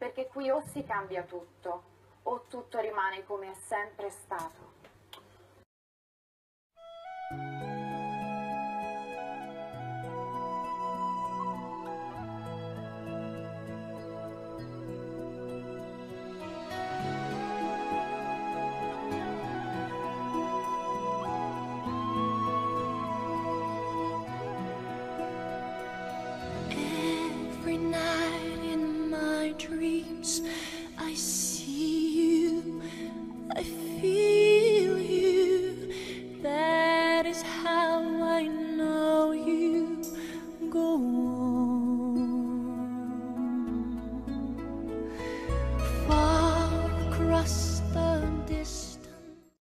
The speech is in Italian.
perché qui o si cambia tutto o tutto rimane come è sempre stato.